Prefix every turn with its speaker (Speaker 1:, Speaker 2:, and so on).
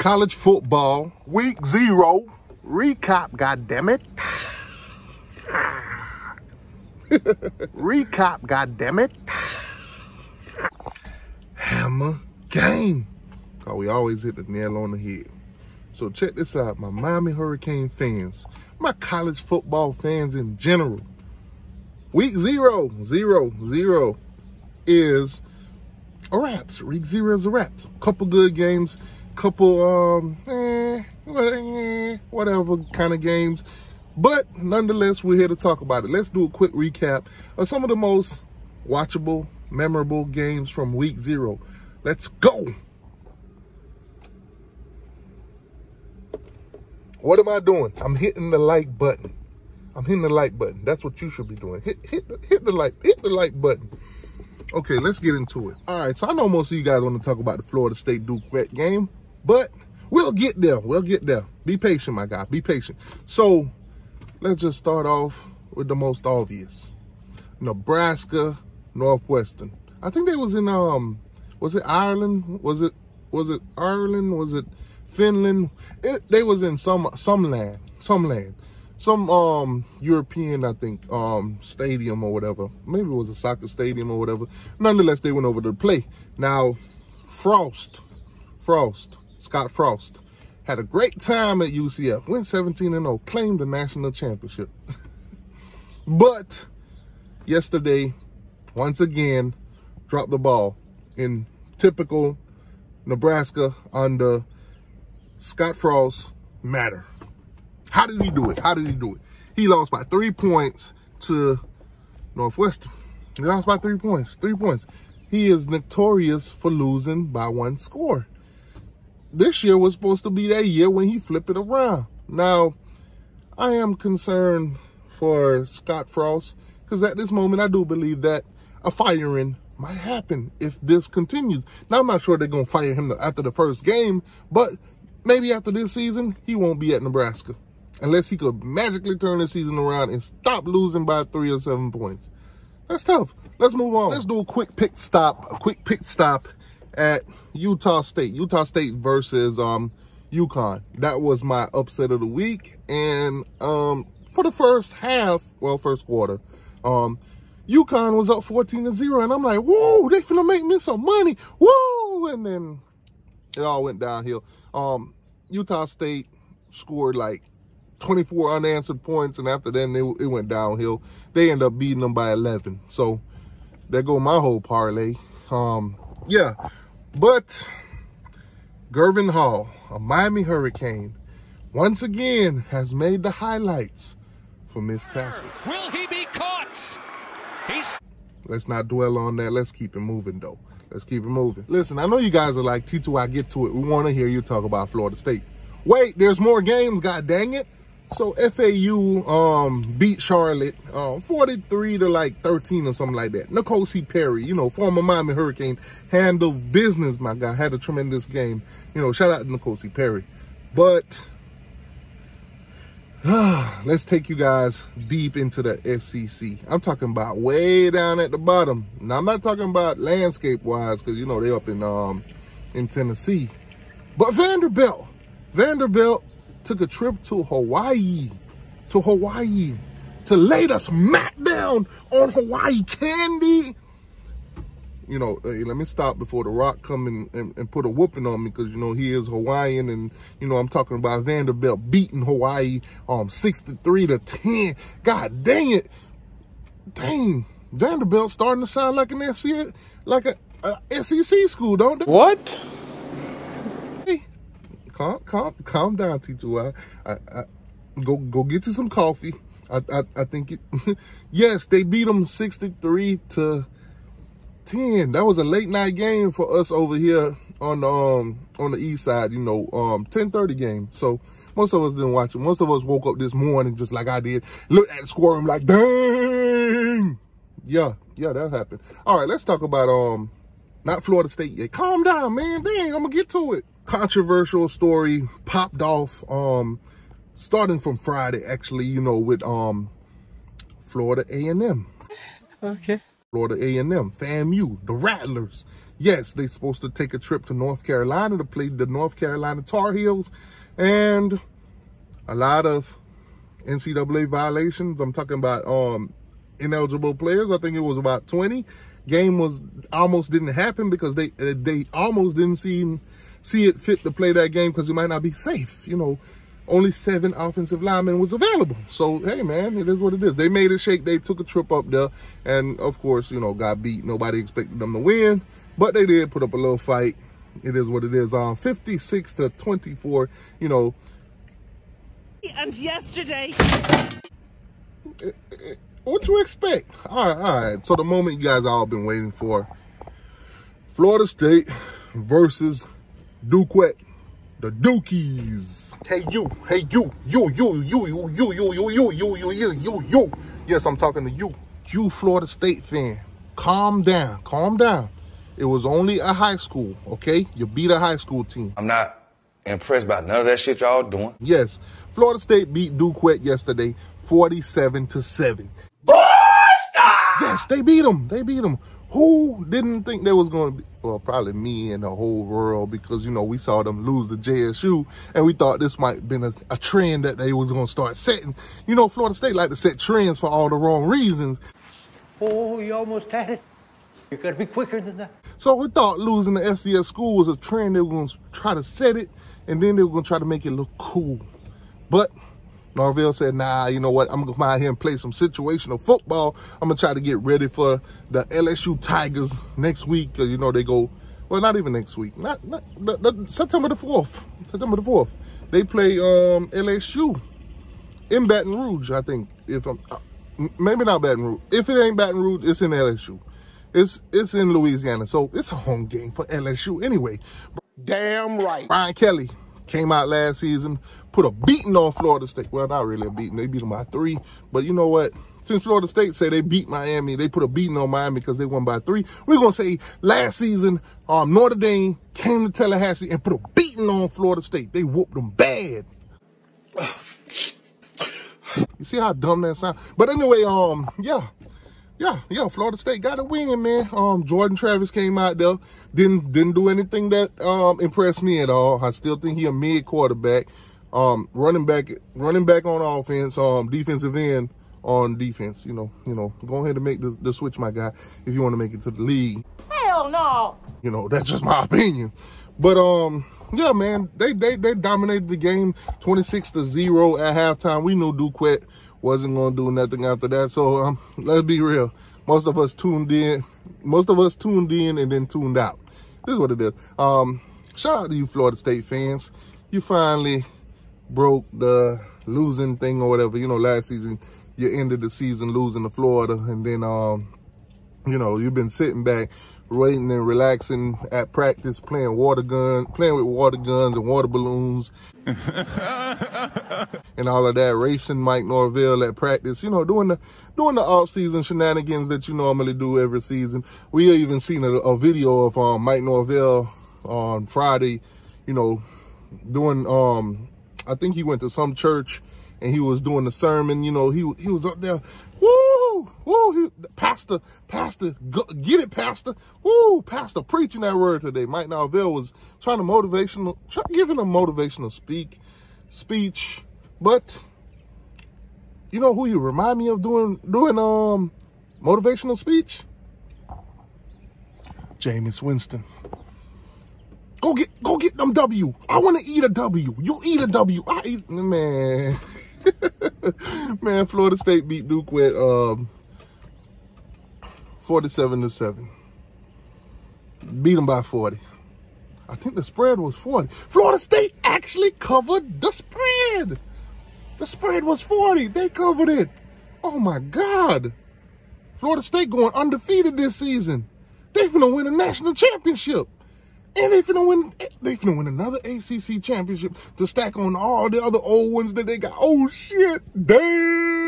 Speaker 1: college football, week zero, recap, goddammit. recap, goddammit. Hammer game. Cause we always hit the nail on the head. So check this out, my Miami Hurricane fans, my college football fans in general. Week zero, zero, zero is a wrap. Week zero is a wrap. Couple good games, couple um eh, eh, whatever kind of games. But nonetheless, we're here to talk about it. Let's do a quick recap of some of the most watchable, memorable games from week zero. Let's go. What am I doing? I'm hitting the like button. I'm hitting the like button. That's what you should be doing. Hit hit hit the like hit the like button. Okay, let's get into it. All right, so I know most of you guys want to talk about the Florida State Duke game, but we'll get there. We'll get there. Be patient, my guy. Be patient. So let's just start off with the most obvious. Nebraska, Northwestern. I think they was in um was it Ireland? Was it was it Ireland? Was it Finland? It, they was in some some land, some land some um European, I think, um stadium or whatever. Maybe it was a soccer stadium or whatever. Nonetheless, they went over to play. Now, Frost, Frost, Scott Frost, had a great time at UCF. Went 17 and 0, claimed the national championship. but yesterday, once again, dropped the ball in typical Nebraska under Scott Frost matter. How did he do it? How did he do it? He lost by three points to Northwestern. He lost by three points. Three points. He is notorious for losing by one score. This year was supposed to be that year when he flipped it around. Now, I am concerned for Scott Frost because at this moment I do believe that a firing might happen if this continues. Now, I'm not sure they're going to fire him after the first game, but maybe after this season, he won't be at Nebraska unless he could magically turn the season around and stop losing by three or seven points. That's tough. Let's move on. Let's do a quick pick stop, a quick pick stop at Utah State. Utah State versus um UConn. That was my upset of the week. And um for the first half, well, first quarter, um, UConn was up 14 to 0. And I'm like, whoa, they finna make me some money. Whoa! And then it all went downhill. Um, Utah State scored like 24 unanswered points, and after then it, it went downhill. They end up beating them by 11. So there go my whole parlay. Um, yeah, but Gurvan Hall, a Miami Hurricane, once again has made the highlights for missed tackles.
Speaker 2: Will he be caught? He's
Speaker 1: Let's not dwell on that. Let's keep it moving, though. Let's keep it moving. Listen, I know you guys are like, T2, I get to it. We want to hear you talk about Florida State. Wait, there's more games, god dang it. So FAU um, beat Charlotte uh, 43 to like 13 or something like that. N'Kosi Perry, you know, former Miami Hurricane, handled business, my guy. Had a tremendous game. You know, shout out to N'Kosi Perry. But uh, let's take you guys deep into the SEC. I'm talking about way down at the bottom. Now, I'm not talking about landscape-wise because, you know, they're up in, um, in Tennessee. But Vanderbilt. Vanderbilt took a trip to Hawaii, to Hawaii, to lay the smackdown on Hawaii candy. You know, hey, let me stop before The Rock come and, and, and put a whooping on me because, you know, he is Hawaiian and, you know, I'm talking about Vanderbilt beating Hawaii um 63 to 10. God dang it. Dang. Vanderbilt starting to sound like an SEC, like a, a SEC school, don't they?
Speaker 2: what?
Speaker 1: Calm, calm, calm down, T2. I, I, I, go, go get you some coffee. I, I, I think it. yes, they beat them 63 to 10. That was a late night game for us over here on the um on the east side. You know, um 10:30 game. So most of us didn't watch it. Most of us woke up this morning just like I did, looked at the score. I'm like, dang. Yeah, yeah, that happened. All right, let's talk about um not Florida State yet. Calm down, man. Dang, I'm gonna get to it controversial story popped off um starting from Friday actually, you know, with um Florida A&M.
Speaker 2: Okay.
Speaker 1: Florida A&M, FAMU, the Rattlers. Yes, they're supposed to take a trip to North Carolina to play the North Carolina Tar Heels. And a lot of NCAA violations. I'm talking about um, ineligible players. I think it was about 20. Game was almost didn't happen because they uh, they almost didn't see see it fit to play that game because it might not be safe. You know, only seven offensive linemen was available. So, hey, man, it is what it is. They made a shake. They took a trip up there and, of course, you know, got beat. Nobody expected them to win, but they did put up a little fight. It is what it is. Um, 56 to 24, you know.
Speaker 3: And yesterday. Eh, eh, eh.
Speaker 1: What you expect? All right, all right. So the moment you guys all been waiting for. Florida State versus Duquesne. The Dukies. Hey you, hey you, you, you, you, you, you, you, you, you, you, you, you, you, you. Yes, I'm talking to you. You Florida State fan. Calm down, calm down. It was only a high school, okay? You beat a high school team.
Speaker 4: I'm not impressed by none of that shit y'all doing.
Speaker 1: Yes. Florida State beat Duquesne yesterday 47 to 7. Yes, they beat them. They beat them. Who didn't think there was going to be, well, probably me and the whole world because, you know, we saw them lose the JSU and we thought this might have been a, a trend that they was going to start setting. You know, Florida State like to set trends for all the wrong reasons.
Speaker 5: Oh, you almost had it. You got to be quicker than that.
Speaker 1: So we thought losing the FCS school was a trend. They were going to try to set it and then they were going to try to make it look cool. But Norvell said, nah, you know what? I'm going to come out here and play some situational football. I'm going to try to get ready for the LSU Tigers next week. You know, they go, well, not even next week. Not, not the, the, September the 4th. September the 4th. They play um, LSU in Baton Rouge, I think. If I'm, uh, maybe not Baton Rouge. If it ain't Baton Rouge, it's in LSU. It's it's in Louisiana, so it's a home game for LSU anyway.
Speaker 6: Damn right.
Speaker 1: Brian Kelly came out last season, put a beating on Florida State. Well, not really a beating. They beat them by three. But you know what? Since Florida State say they beat Miami, they put a beating on Miami because they won by three. We're going to say last season, um, Notre Dame came to Tallahassee and put a beating on Florida State. They whooped them bad. You see how dumb that sounds? But anyway, um, yeah, yeah, yeah, Florida State got a win, man. Um, Jordan Travis came out there, didn't didn't do anything that um impressed me at all. I still think he a mid quarterback. Um, running back, running back on offense. Um, defensive end on defense. You know, you know, go ahead and make the, the switch, my guy, if you want to make it to the league.
Speaker 3: Hell no.
Speaker 1: You know, that's just my opinion. But um, yeah, man, they they they dominated the game, twenty six to zero at halftime. We knew Duquesne wasn't going to do nothing after that. So um, let's be real. Most of us tuned in. Most of us tuned in and then tuned out. This is what it is. Um, shout out to you Florida State fans. You finally broke the losing thing or whatever. You know, last season, you ended the season losing to Florida. And then, um, you know, you've been sitting back waiting and relaxing at practice, playing water gun, playing with water guns and water balloons. and all of that, racing Mike Norvell at practice, you know, doing the doing the off-season shenanigans that you normally do every season. We even seen a, a video of um, Mike Norvell on Friday, you know, doing um I think he went to some church and he was doing the sermon, you know, he he was up there, woo, woo, pastor, pastor, go, get it, pastor, woo, pastor preaching that word today. Mike Norvell was trying to motivational, try, giving a motivational speak, speech, but you know who you remind me of doing doing um motivational speech? Jameis Winston. Go get go get them W. I want to eat a W. You eat a W. I eat man. man, Florida State beat Duke with um 47 to 7. Beat them by 40. I think the spread was 40. Florida State actually covered the spread. The spread was 40. They covered it. Oh my God. Florida State going undefeated this season. They finna win a national championship. And they finna win, they finna win another ACC championship to stack on all the other old ones that they got. Oh shit, damn.